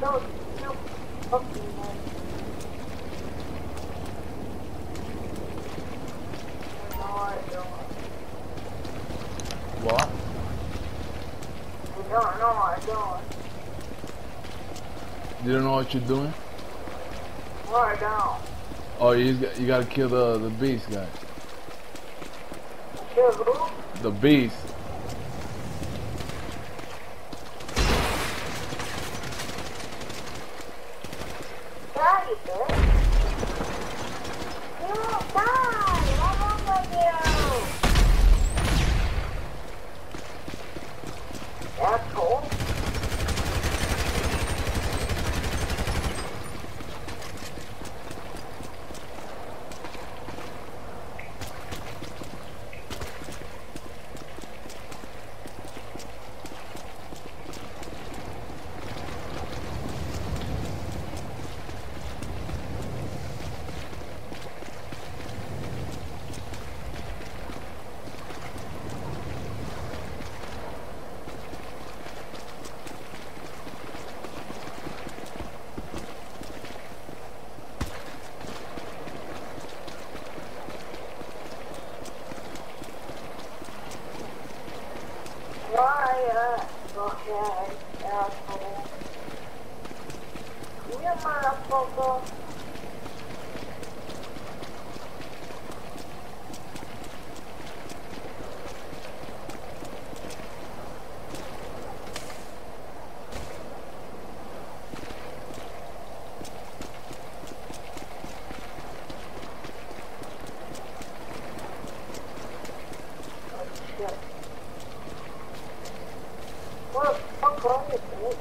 those two. No, I don't. What? I don't know, I don't. You don't know what you're doing? No, I don't. Oh, you got, you gotta kill the the beast guy. Kill who? The beast. Die, okay, asshole. You motherfucker. Oh, shit. What the fuck wrong with me?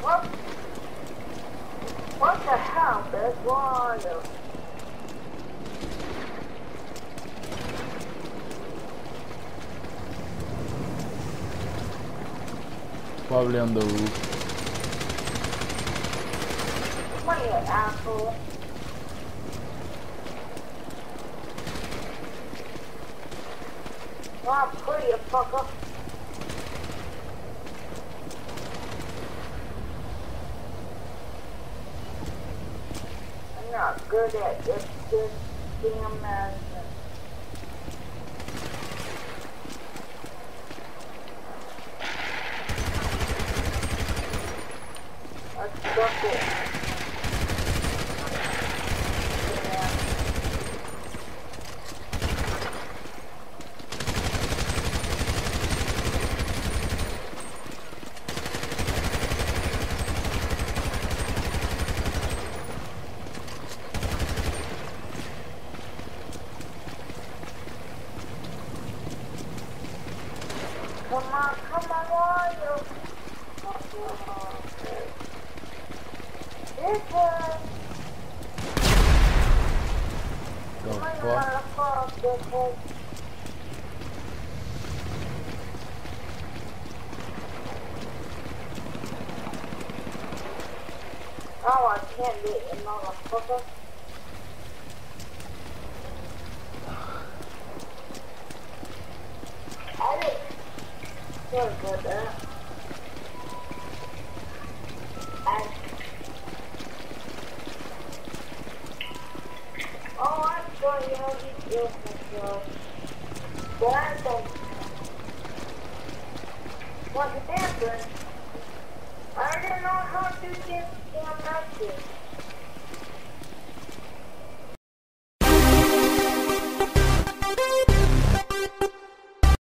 What? What the hell, bitch? Where Probably on the roof. On, you asshole. Fucker. I'm not good at this, this damn management. Come on, come on, Wario. You fuck? Oh, I can't get it, motherfucker. Alex. Sorry about. Alex. Oh, What's the difference? I didn't know how to get damn message.